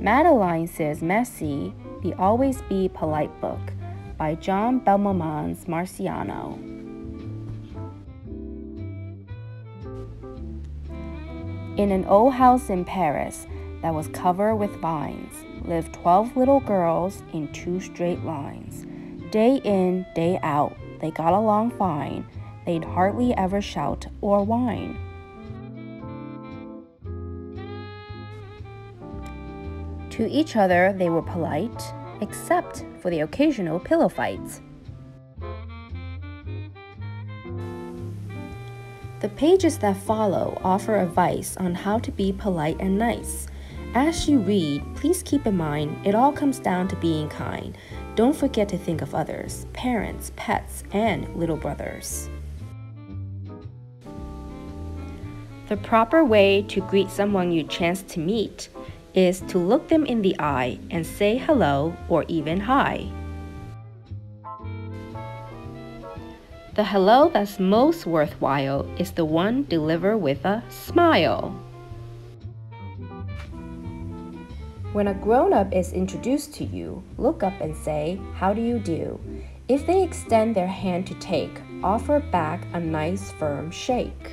Madeline says Merci, the Always Be Polite book by John Bemelmans Marciano. In an old house in Paris that was covered with vines lived 12 little girls in two straight lines. Day in, day out, they got along fine. They'd hardly ever shout or whine. To each other, they were polite, except for the occasional pillow fights. The pages that follow offer advice on how to be polite and nice. As you read, please keep in mind it all comes down to being kind. Don't forget to think of others, parents, pets, and little brothers. The proper way to greet someone you chance to meet is to look them in the eye and say hello or even hi. The hello that's most worthwhile is the one delivered with a smile. When a grown up is introduced to you, look up and say, How do you do? If they extend their hand to take, offer back a nice firm shake.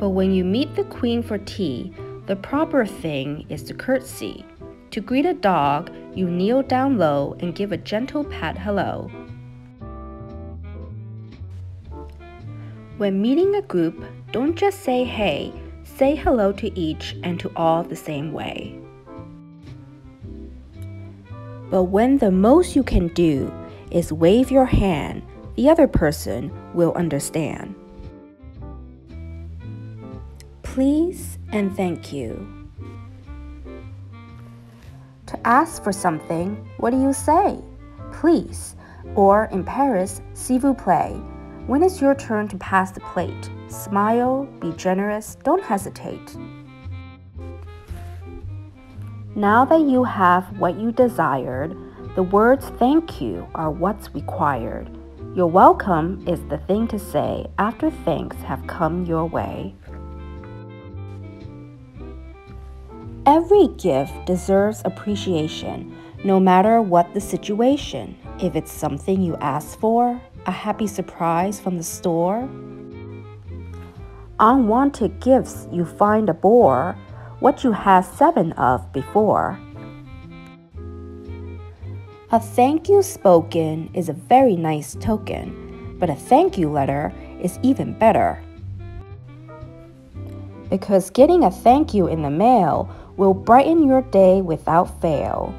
But when you meet the queen for tea, the proper thing is to curtsy. To greet a dog, you kneel down low and give a gentle pat hello. When meeting a group, don't just say hey, say hello to each and to all the same way. But when the most you can do is wave your hand, the other person will understand. Please and thank you. To ask for something, what do you say? Please. Or in Paris, s'il vous plaît. When it's your turn to pass the plate, smile, be generous, don't hesitate. Now that you have what you desired, the words thank you are what's required. You're welcome is the thing to say after thanks have come your way. Every gift deserves appreciation, no matter what the situation. If it's something you asked for, a happy surprise from the store, unwanted gifts you find a bore, what you had seven of before. A thank you spoken is a very nice token, but a thank you letter is even better. Because getting a thank you in the mail will brighten your day without fail.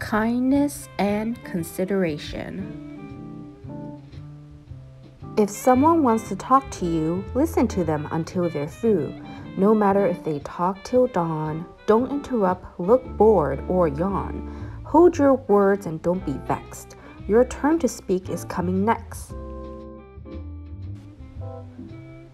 Kindness and consideration. If someone wants to talk to you, listen to them until they're through. No matter if they talk till dawn, don't interrupt, look bored, or yawn. Hold your words and don't be vexed. Your turn to speak is coming next.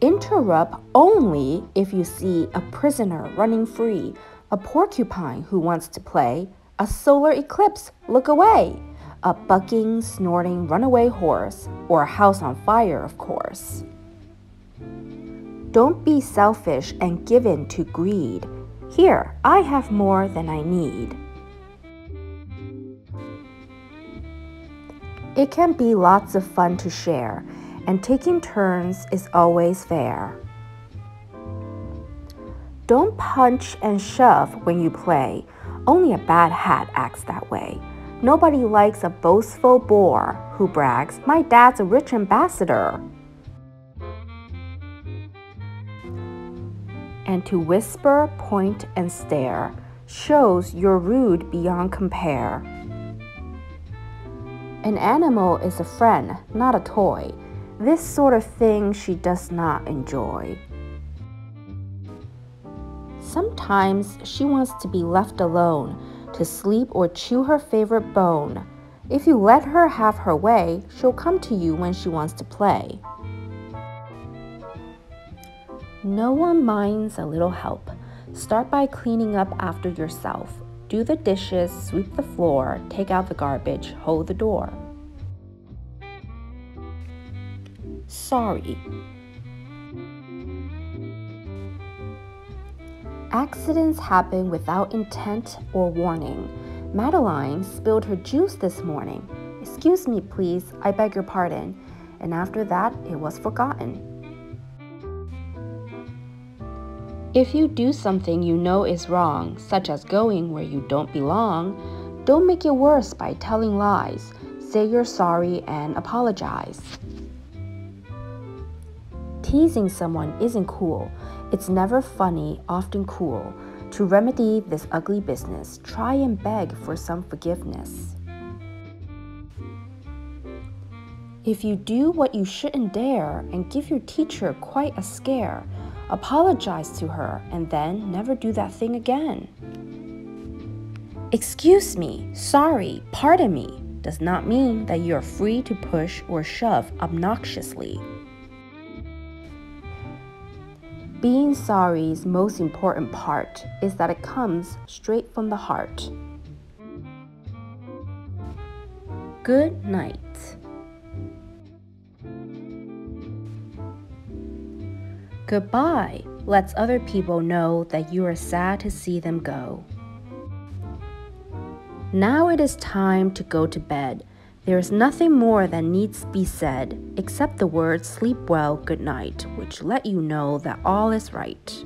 Interrupt only if you see a prisoner running free, a porcupine who wants to play, a solar eclipse, look away, a bucking, snorting, runaway horse, or a house on fire, of course. Don't be selfish and given to greed. Here, I have more than I need. It can be lots of fun to share and taking turns is always fair. Don't punch and shove when you play. Only a bad hat acts that way. Nobody likes a boastful bore who brags, My dad's a rich ambassador. And to whisper, point, and stare shows you're rude beyond compare. An animal is a friend, not a toy. This sort of thing she does not enjoy. Sometimes she wants to be left alone, to sleep or chew her favorite bone. If you let her have her way, she'll come to you when she wants to play. No one minds a little help. Start by cleaning up after yourself. Do the dishes, sweep the floor, take out the garbage, hold the door. sorry. Accidents happen without intent or warning. Madeline spilled her juice this morning. Excuse me, please, I beg your pardon. And after that, it was forgotten. If you do something you know is wrong, such as going where you don't belong, don't make it worse by telling lies. Say you're sorry and apologize. Teasing someone isn't cool. It's never funny, often cruel. To remedy this ugly business, try and beg for some forgiveness. If you do what you shouldn't dare and give your teacher quite a scare, apologize to her and then never do that thing again. Excuse me, sorry, pardon me does not mean that you are free to push or shove obnoxiously. Being sorry's most important part is that it comes straight from the heart. Good night. Goodbye lets other people know that you are sad to see them go. Now it is time to go to bed. There is nothing more that needs be said except the words sleep well, good night, which let you know that all is right.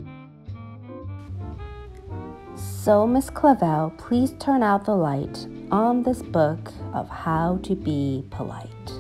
So, Miss Clavel, please turn out the light on this book of how to be polite.